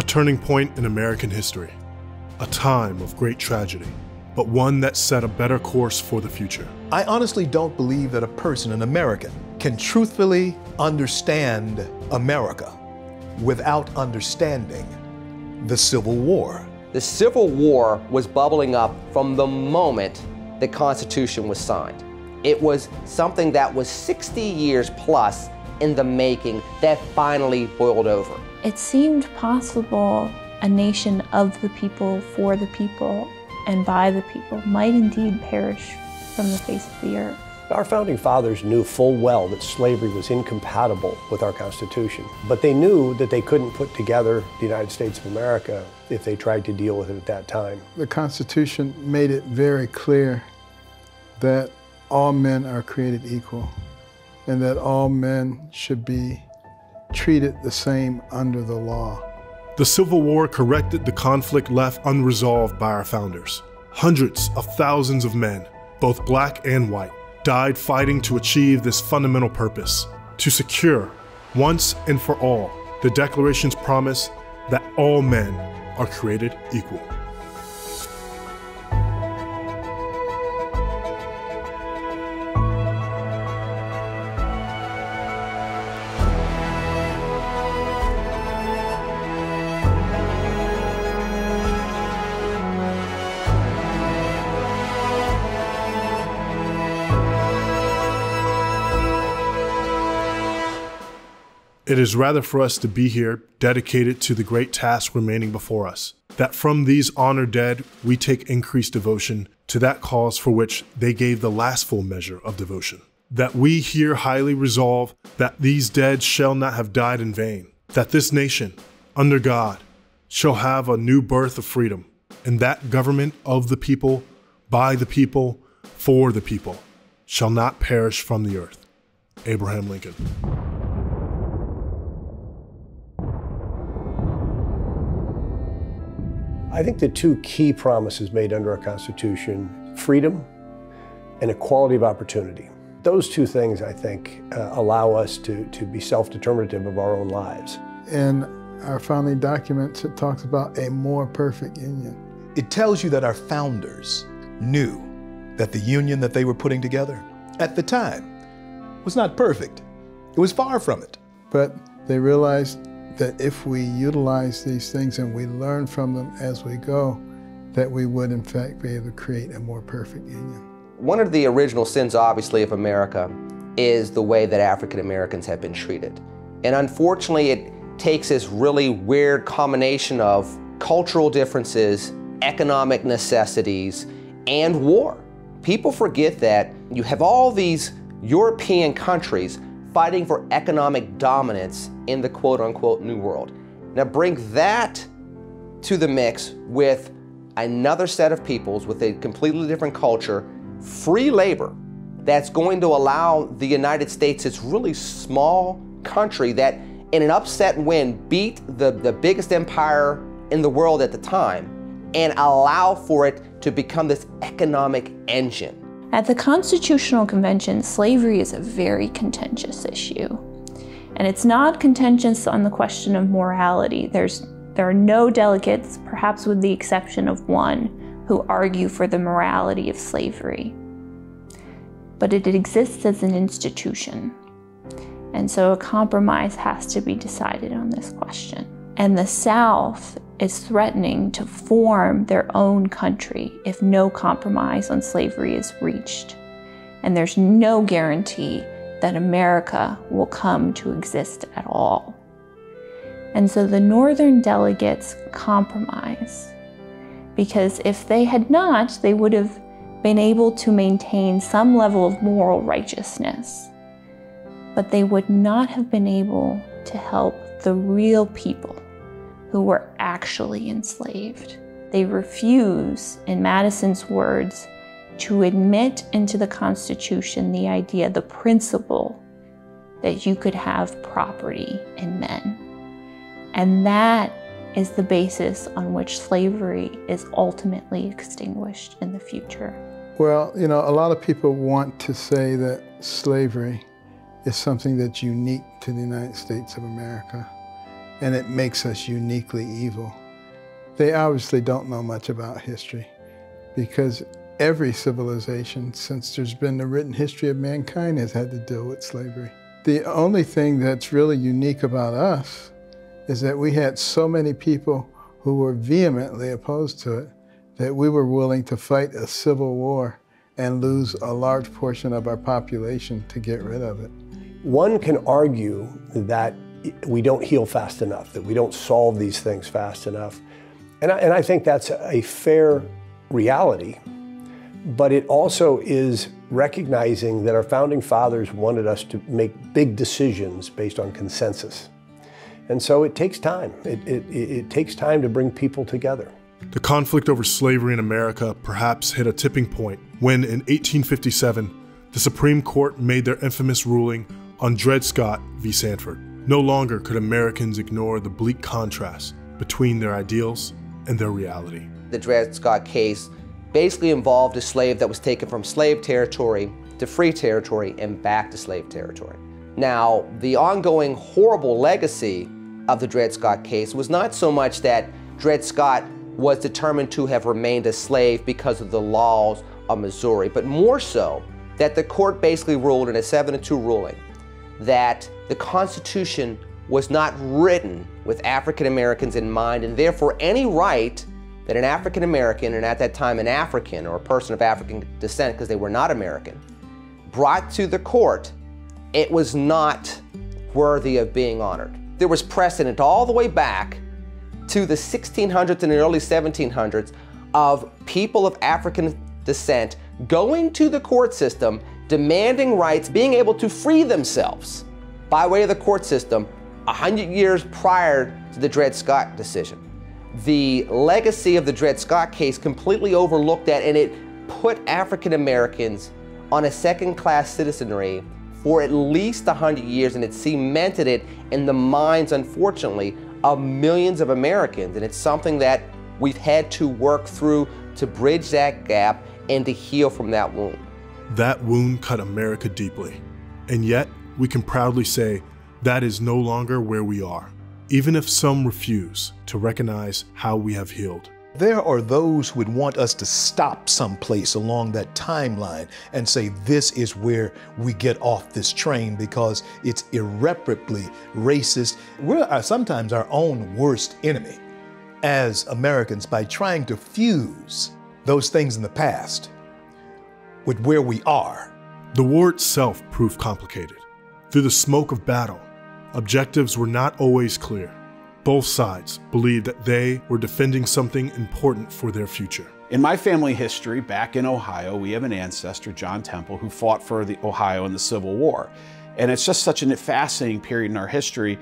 A turning point in American history. A time of great tragedy, but one that set a better course for the future. I honestly don't believe that a person, an American, can truthfully understand America without understanding the Civil War. The Civil War was bubbling up from the moment the Constitution was signed. It was something that was 60 years plus in the making that finally boiled over. It seemed possible a nation of the people, for the people, and by the people might indeed perish from the face of the earth. Our founding fathers knew full well that slavery was incompatible with our Constitution, but they knew that they couldn't put together the United States of America if they tried to deal with it at that time. The Constitution made it very clear that all men are created equal and that all men should be treated the same under the law. The Civil War corrected the conflict left unresolved by our founders. Hundreds of thousands of men, both black and white, died fighting to achieve this fundamental purpose to secure, once and for all, the Declaration's promise that all men are created equal. It is rather for us to be here, dedicated to the great task remaining before us, that from these honored dead we take increased devotion to that cause for which they gave the last full measure of devotion. That we here highly resolve that these dead shall not have died in vain, that this nation, under God, shall have a new birth of freedom, and that government of the people, by the people, for the people, shall not perish from the earth. Abraham Lincoln. I think the two key promises made under our Constitution freedom and equality of opportunity. Those two things, I think, uh, allow us to, to be self determinative of our own lives. In our founding documents, it talks about a more perfect union. It tells you that our founders knew that the union that they were putting together at the time was not perfect. It was far from it. But they realized that if we utilize these things and we learn from them as we go, that we would in fact be able to create a more perfect union. One of the original sins, obviously, of America is the way that African Americans have been treated. And unfortunately, it takes this really weird combination of cultural differences, economic necessities, and war. People forget that you have all these European countries fighting for economic dominance in the quote unquote New World. Now bring that to the mix with another set of peoples with a completely different culture, free labor, that's going to allow the United States, its really small country that in an upset win beat the, the biggest empire in the world at the time and allow for it to become this economic engine. At the Constitutional Convention, slavery is a very contentious issue. And it's not contentious on the question of morality. There's, there are no delegates, perhaps with the exception of one, who argue for the morality of slavery. But it exists as an institution. And so a compromise has to be decided on this question. And the South is threatening to form their own country if no compromise on slavery is reached. And there's no guarantee that America will come to exist at all. And so the Northern delegates compromise because if they had not, they would have been able to maintain some level of moral righteousness. But they would not have been able to help the real people who were actually enslaved. They refuse, in Madison's words, to admit into the Constitution the idea, the principle, that you could have property in men. And that is the basis on which slavery is ultimately extinguished in the future. Well, you know, a lot of people want to say that slavery is something that's unique to the United States of America. And it makes us uniquely evil. They obviously don't know much about history because every civilization since there's been the written history of mankind has had to deal with slavery. The only thing that's really unique about us is that we had so many people who were vehemently opposed to it that we were willing to fight a civil war and lose a large portion of our population to get rid of it. One can argue that we don't heal fast enough, that we don't solve these things fast enough. And I, and I think that's a fair reality. But it also is recognizing that our founding fathers wanted us to make big decisions based on consensus. And so it takes time. It, it, it takes time to bring people together. The conflict over slavery in America perhaps hit a tipping point when, in 1857, the Supreme Court made their infamous ruling on Dred Scott v. Sandford. No longer could Americans ignore the bleak contrast between their ideals and their reality. The Dred Scott case basically involved a slave that was taken from slave territory to free territory and back to slave territory. Now, the ongoing horrible legacy of the Dred Scott case was not so much that Dred Scott was determined to have remained a slave because of the laws of Missouri, but more so that the court basically ruled in a 7 2 ruling that the Constitution was not written with African Americans in mind, and therefore any right that an African American, and at that time an African or a person of African descent, because they were not American, brought to the court, it was not worthy of being honored. There was precedent all the way back to the 1600s and the early 1700s of people of African descent going to the court system, demanding rights, being able to free themselves by way of the court system 100 years prior to the Dred Scott decision the legacy of the Dred Scott case completely overlooked that and it put African Americans on a second class citizenry for at least 100 years and it cemented it in the minds, unfortunately, of millions of Americans. And it's something that we've had to work through to bridge that gap and to heal from that wound. That wound cut America deeply. And yet, we can proudly say that is no longer where we are even if some refuse to recognize how we have healed. There are those who would want us to stop someplace along that timeline and say, this is where we get off this train because it's irreparably racist. We're uh, sometimes our own worst enemy as Americans by trying to fuse those things in the past with where we are. The war itself proved complicated. Through the smoke of battle, Objectives were not always clear. Both sides believed that they were defending something important for their future. In my family history, back in Ohio, we have an ancestor, John Temple, who fought for the Ohio in the Civil War. And it's just such a fascinating period in our history.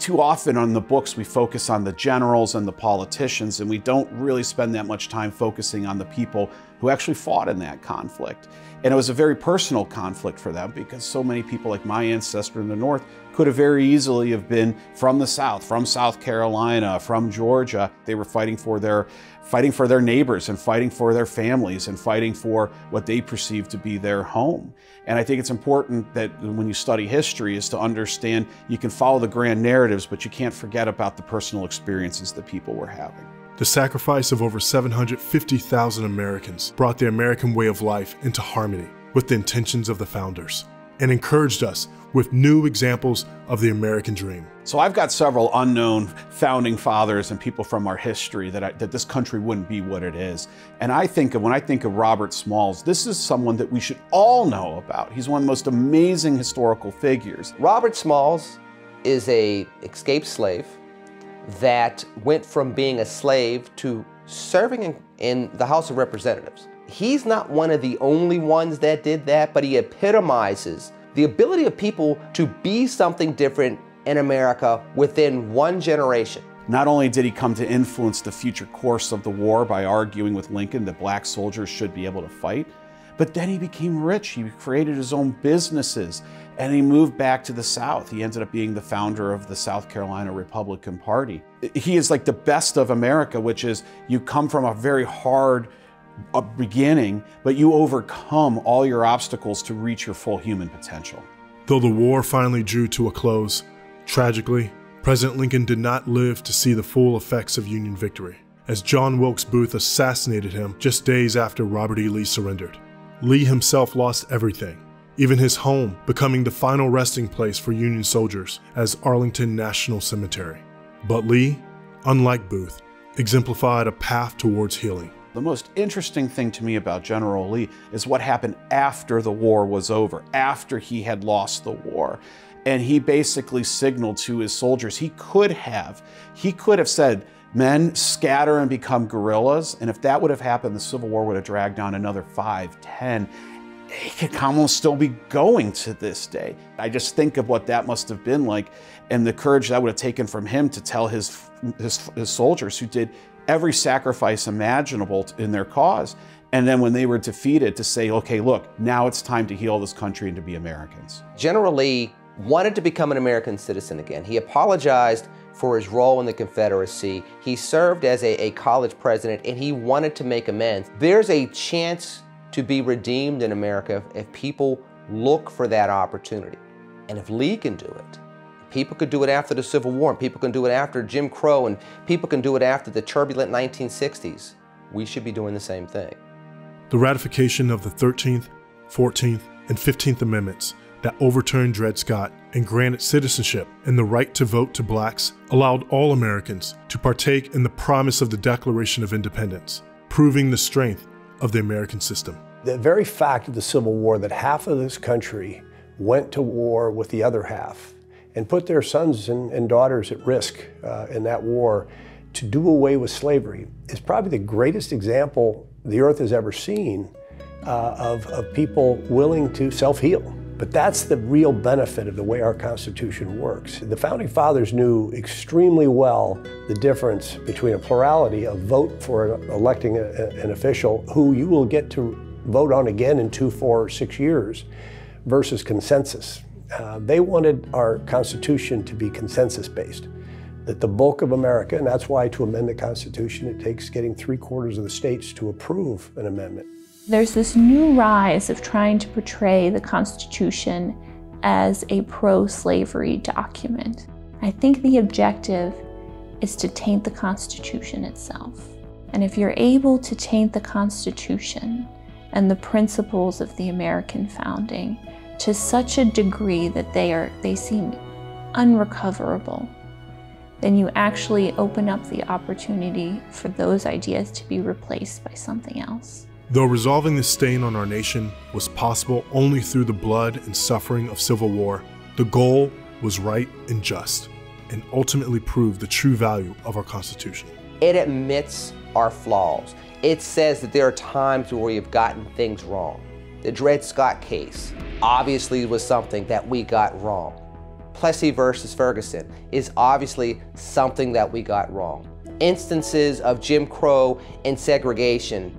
Too often on the books, we focus on the generals and the politicians, and we don't really spend that much time focusing on the people who actually fought in that conflict. And it was a very personal conflict for them because so many people like my ancestor in the North could have very easily have been from the South, from South Carolina, from Georgia. They were fighting for their fighting for their neighbors and fighting for their families and fighting for what they perceived to be their home. And I think it's important that when you study history is to understand you can follow the grand narratives, but you can't forget about the personal experiences that people were having. The sacrifice of over 750,000 Americans brought the American way of life into harmony with the intentions of the founders and encouraged us with new examples of the American dream. So I've got several unknown founding fathers and people from our history that, I, that this country wouldn't be what it is. And I think of, when I think of Robert Smalls, this is someone that we should all know about. He's one of the most amazing historical figures. Robert Smalls is a escaped slave that went from being a slave to serving in, in the House of Representatives. He's not one of the only ones that did that, but he epitomizes the ability of people to be something different in America within one generation. Not only did he come to influence the future course of the war by arguing with Lincoln that black soldiers should be able to fight, but then he became rich. He created his own businesses and he moved back to the South. He ended up being the founder of the South Carolina Republican Party. He is like the best of America, which is you come from a very hard beginning, but you overcome all your obstacles to reach your full human potential. Though the war finally drew to a close, tragically, President Lincoln did not live to see the full effects of Union victory, as John Wilkes Booth assassinated him just days after Robert E. Lee surrendered. Lee himself lost everything, even his home becoming the final resting place for Union soldiers as Arlington National Cemetery. But Lee, unlike Booth, exemplified a path towards healing. The most interesting thing to me about General Lee is what happened after the war was over, after he had lost the war. And he basically signaled to his soldiers he could have, he could have said, men scatter and become guerrillas. And if that would have happened, the Civil War would have dragged on another five, ten. Almost still be going to this day. I just think of what that must have been like and the courage that would have taken from him to tell his, his, his soldiers who did every sacrifice imaginable in their cause. And then when they were defeated, to say, okay, look, now it's time to heal this country and to be Americans. General Lee wanted to become an American citizen again. He apologized for his role in the Confederacy. He served as a, a, college president and he wanted to make amends. There's a chance to be redeemed in America if people look for that opportunity. And if Lee can do it, people could do it after the Civil War, and people can do it after Jim Crow, and people can do it after the turbulent 1960s. We should be doing the same thing. The ratification of the 13th, 14th, and 15th Amendments that overturned Dred Scott and granted citizenship and the right to vote to blacks allowed all Americans to partake in the promise of the Declaration of Independence, proving the strength of the American system. The very fact of the Civil War that half of this country went to war with the other half and put their sons and, and daughters at risk uh, in that war to do away with slavery is probably the greatest example the earth has ever seen uh, of, of people willing to self-heal. But that's the real benefit of the way our Constitution works. The Founding Fathers knew extremely well the difference between a plurality, a vote for electing a, an official who you will get to vote on again in two, four, six years, versus consensus. Uh, they wanted our Constitution to be consensus based, that the bulk of America, and that's why to amend the Constitution, it takes getting three quarters of the states to approve an amendment. There's this new rise of trying to portray the Constitution as a pro slavery document. I think the objective is to taint the Constitution itself. And if you're able to taint the Constitution and the principles of the American founding to such a degree that they are they seem unrecoverable, then you actually open up the opportunity for those ideas to be replaced by something else. Though resolving this stain on our nation was possible only through the blood and suffering of civil war, the goal was right and just, and ultimately proved the true value of our Constitution. It admits our flaws. It says that there are times where we've gotten things wrong. The Dred Scott case obviously was something that we got wrong. Plessy versus Ferguson is obviously something that we got wrong. Instances of Jim Crow and segregation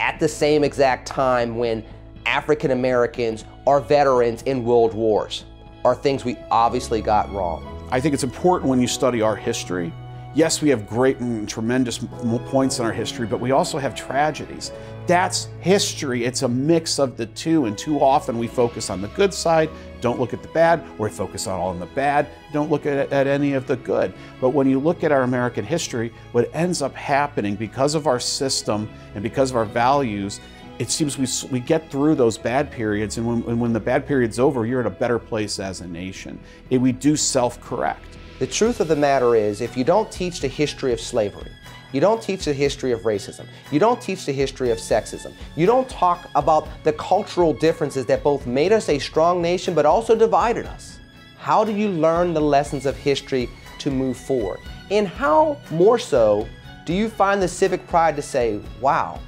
at the same exact time when African Americans are veterans in world wars are things we obviously got wrong. I think it's important when you study our history. Yes, we have great and tremendous points in our history, but we also have tragedies. That's history. It's a mix of the two, and too often we focus on the good side, don't look at the bad, or we focus on all in the bad, don't look at, at any of the good. But when you look at our American history, what ends up happening because of our system and because of our values it seems we, we get through those bad periods, and when, when the bad period's over, you're in a better place as a nation. We do self correct. The truth of the matter is, if you don't teach the history of slavery, you don't teach the history of racism, you don't teach the history of sexism, you don't talk about the cultural differences that both made us a strong nation but also divided us, how do you learn the lessons of history to move forward? And how more so do you find the civic pride to say, wow,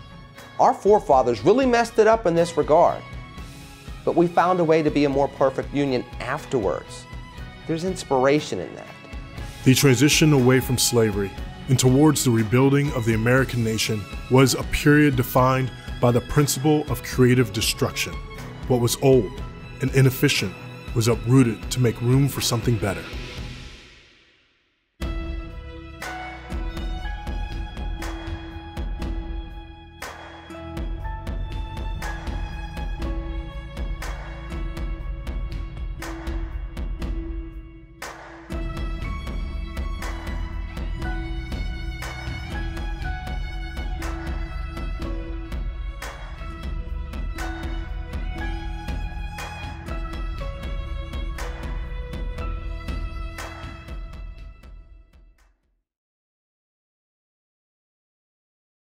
our forefathers really messed it up in this regard. But we found a way to be a more perfect union afterwards. There's inspiration in that. The transition away from slavery and towards the rebuilding of the American nation was a period defined by the principle of creative destruction. What was old and inefficient was uprooted to make room for something better.